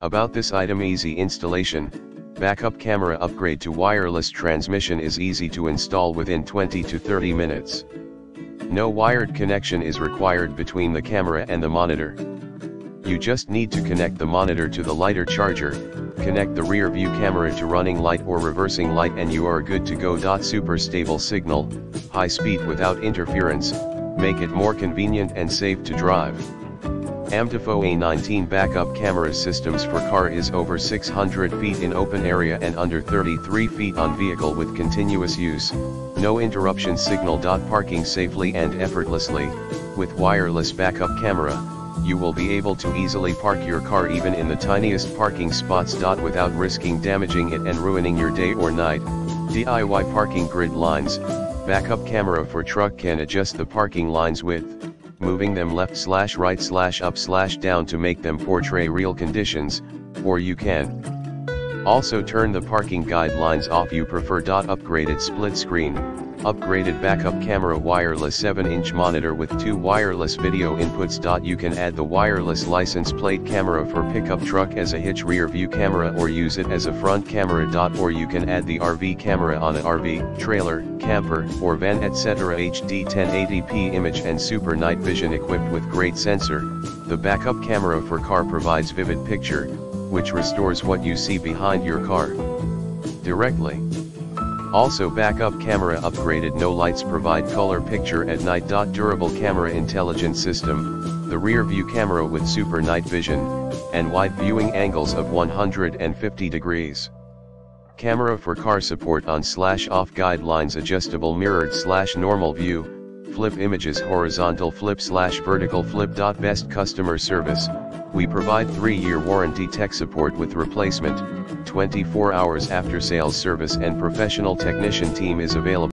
About this item easy installation, backup camera upgrade to wireless transmission is easy to install within 20 to 30 minutes. No wired connection is required between the camera and the monitor. You just need to connect the monitor to the lighter charger, connect the rear view camera to running light or reversing light and you are good to go. Super stable signal, high speed without interference, make it more convenient and safe to drive. AMTIFO A19 backup camera systems for car is over 600 feet in open area and under 33 feet on vehicle with continuous use, no interruption signal. Parking safely and effortlessly, with wireless backup camera, you will be able to easily park your car even in the tiniest parking spots. Without risking damaging it and ruining your day or night, DIY parking grid lines, backup camera for truck can adjust the parking lines width, moving them left slash right slash up slash down to make them portray real conditions, or you can also turn the parking guidelines off you prefer. Upgraded split screen, upgraded backup camera wireless 7-inch monitor with two wireless video inputs. You can add the wireless license plate camera for pickup truck as a hitch rear view camera or use it as a front camera. Or you can add the RV camera on a RV, trailer, camper, or van etc. HD 1080p image and super night vision equipped with great sensor. The backup camera for car provides vivid picture, which restores what you see behind your car directly. Also backup camera upgraded no lights provide color picture at night. Durable camera intelligent system, the rear view camera with super night vision, and wide viewing angles of 150 degrees. Camera for car support on slash off guidelines adjustable mirrored slash normal view, flip images horizontal flip slash vertical flip. Dot best customer service, we provide 3-year warranty tech support with replacement, 24 hours after sales service and professional technician team is available.